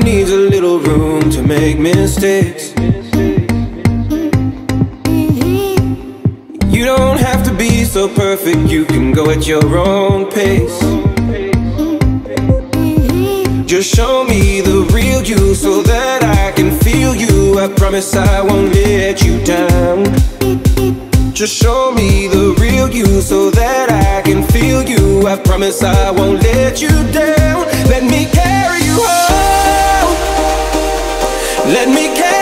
needs a little room to make mistakes. You don't have to be so perfect, you can go at your own pace. Just show me the real you so that I can feel you. I promise I won't let you down. Just show me the real you so that I can feel you. I promise I won't let you down. Let me carry. Let me carry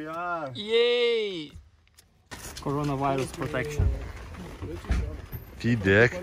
we are. Yay! Coronavirus protection. Feedback.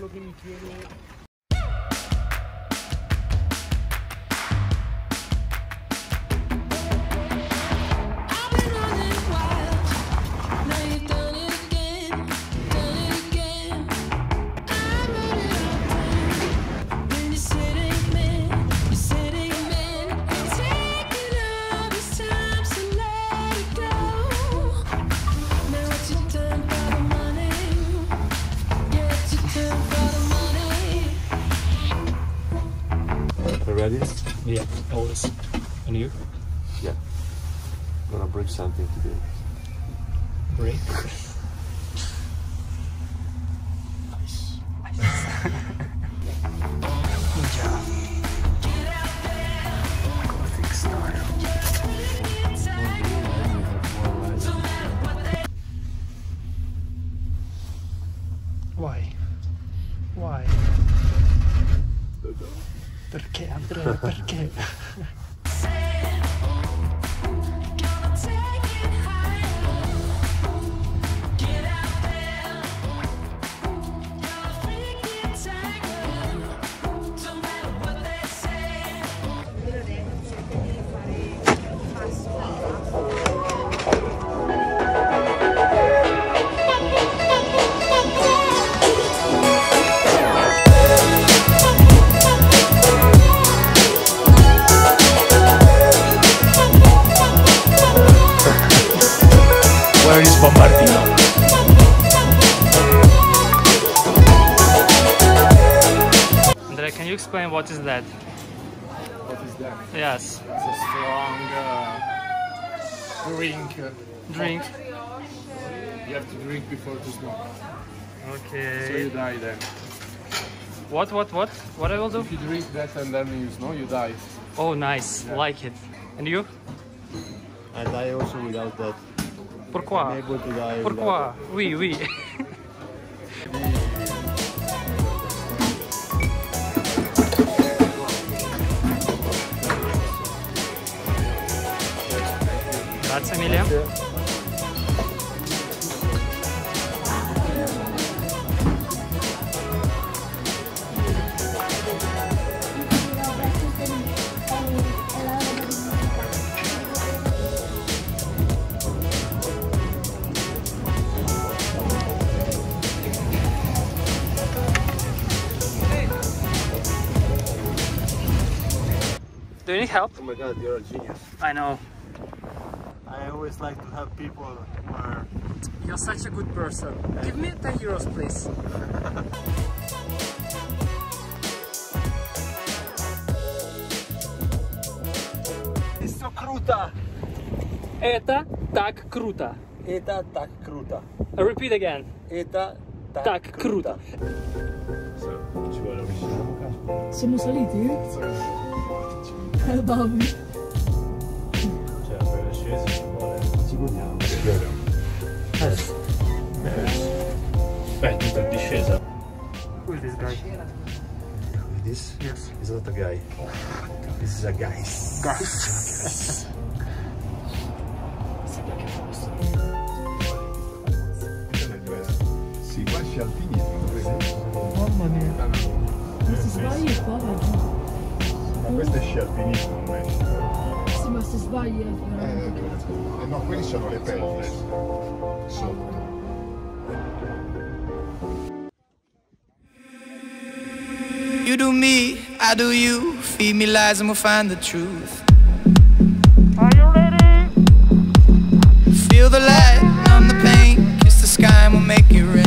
And you? Yeah. I'm Gonna break something today. Break. What is that? Yes. It's a strong uh, drink. Drink. You have to drink before to smoke. Okay. So you die then. What, what, what? What I will do? If you drink that and then you smoke, you die. Oh, nice. Like it. And you? I die also without that. Pourquoi? I'm able to die Pourquoi? without Oui, oui. Grazie Emilia. Do you need help? Oh my god, you're a genius. I know. I always like to have people who are You're such a good person. Give me 10 euros, please. It's so круто! Это так круто. Это так круто. Repeat again. Это Так круто. Ci vuole avvicinare Siamo saliti? Eh, Bobby. Beh, tutta in discesa. Who is this guy? Who is this Yes. is not a guy. This is a guy. Guys. Sì, qua c'è alpinismo, vedi? Mamma mia. Ma se sbagli è qua va giù. Ma questo è sci alpinismo, non è sci. Sì, ma se sbagli è Eh, veramente. eh, no, quelli sono le pelli sotto. You do me, I do you. Feed me lies and we'll find the truth. Are you ready? Feel the light, numb the pain. Kiss the sky and we'll make it rain.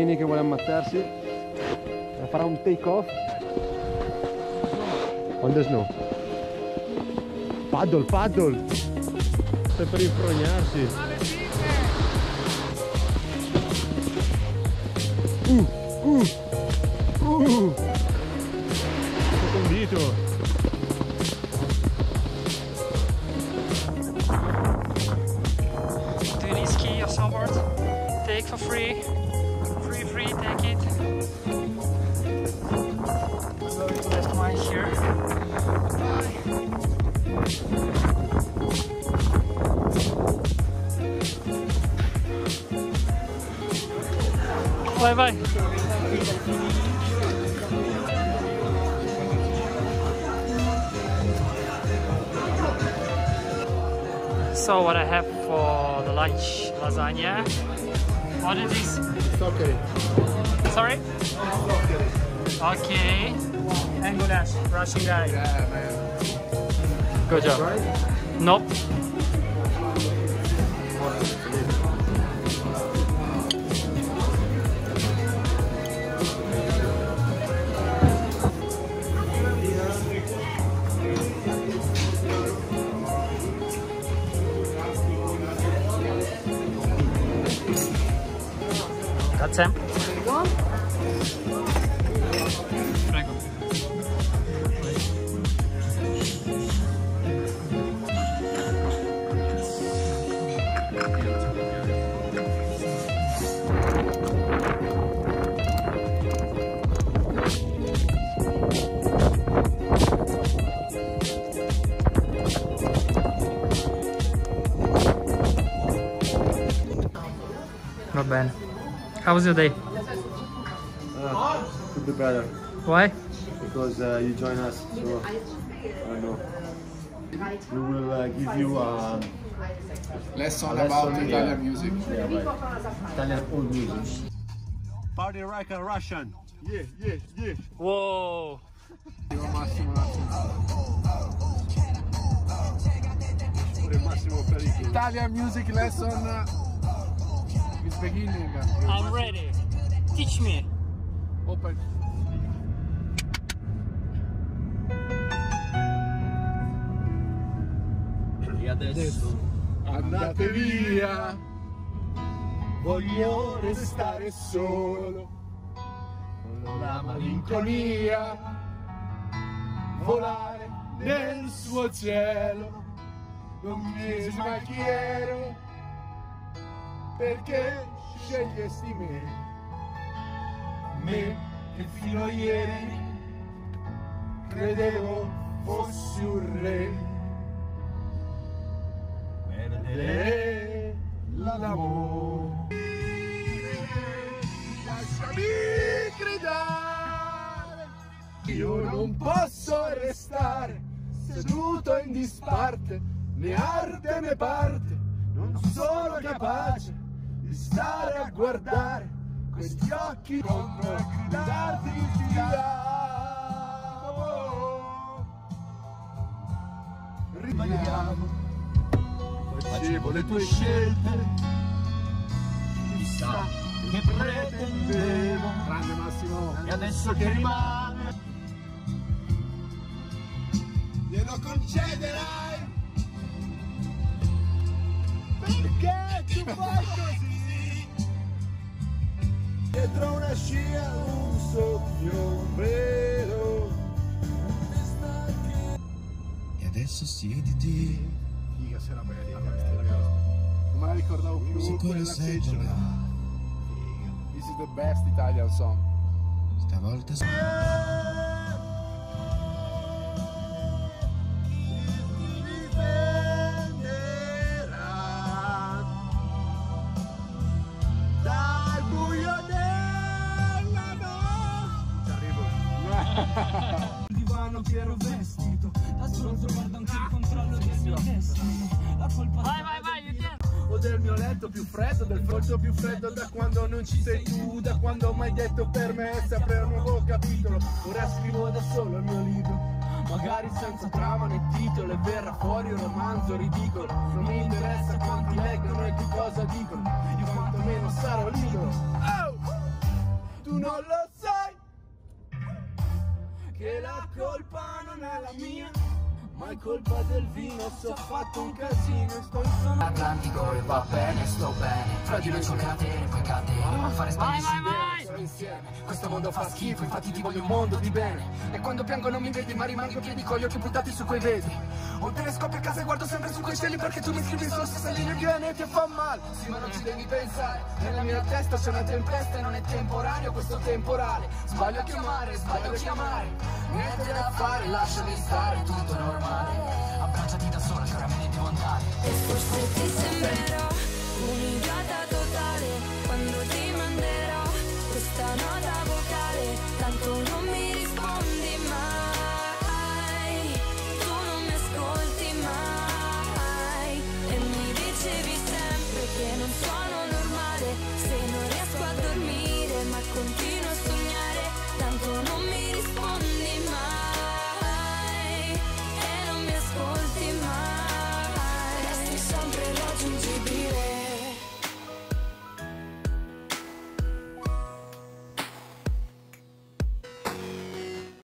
Corsini che vuole ammazzarsi. Eh, Farà un take off. On the snow. Paddle, paddle. Sta per infrognarsi. Uh, uh, uh. Sto condito. Do you need ski or snowboard? Take for. Free, Here. Bye bye. So what I have for the lunch, lasagna. What is this? It's okay. Sorry? it's Okay. And goulash, Russian guy. Yeah, man. Good job. Right? Nope. Grazie. Prego. Was your day? Uh, could be better Why? because uh, you join us. So I don't know. We will uh, give you um, Lesson a about lesson, Italian yeah. music. Yeah, right. Italian old music. Party like a Russian. Yeah, yeah, yeah. Whoa. Massimo, Massimo. Massimo Pericolo. Italian music lesson is beginning. I'm ready. Teach me. Open. E adesso Andate via, voglio restare solo con la malinconia, volare nel suo cielo. Non mi ero, perché scegliesti me, me che fino a ieri credevo fossi un re. Perdere l'amore. Lasciami gridare, io non posso restare seduto in disparte, né arte né parte, non sono capace di stare a guardare questi occhi con gridarti ti amo. Riballiamo facevo le tue scelte. Chissà che pretendevo. Grande Massimo. E adesso che rimane? Glielo concederai. Perché tu fai così dietro una scia un soffio vero e adesso siediti Figa, se era bella questa, ragazzi. Non me la ricordavo più quella seggiola. Figa. This is the best Italian song. Stavolta dal pieno vestito Da stronzo guarda anche il controllo del mio destino La colpa Vai, vai, vai, can. O del mio letto più freddo, del fronte più freddo da quando non ci sei tu, da quando ho mai detto per me è sempre un nuovo capitolo. Ora scrivo da solo il mio libro, magari senza trama né titolo, e verrà fuori un romanzo ridicolo. Non mi interessa quanti leggono e che cosa dicono, io quantomeno sarò libero. Oh! Tu non lo che la colpa non è la mia. Ma è colpa del vino, se ho fatto un casino e sto in zona. Atlantico e va bene, sto bene. Fra di noi sono catene, poi catene A fare Vai, sbagli vai, vai. Sono insieme. Questo mondo fa schifo, infatti ti voglio un mondo di bene. E quando piango non mi vedi, ma rimango in piedi con gli occhi puntati su quei vedi ho un telescopio a casa e guardo sempre su quei cieli Perché tu mi scrivi sulla stessa linea pianeti e fa male Sì ma non ci devi pensare. Nella mia testa c'è una tempesta e non è temporaneo questo temporale. Sbaglio a chiamare, sbaglio a chiamare. Niente da fare, lasciami stare, tutto normale. Abbracciati da sola che ora me ne devo andare. E forse ti sembrerò un'idiota totale Quando ti manderò questa nota vocale. Tanto non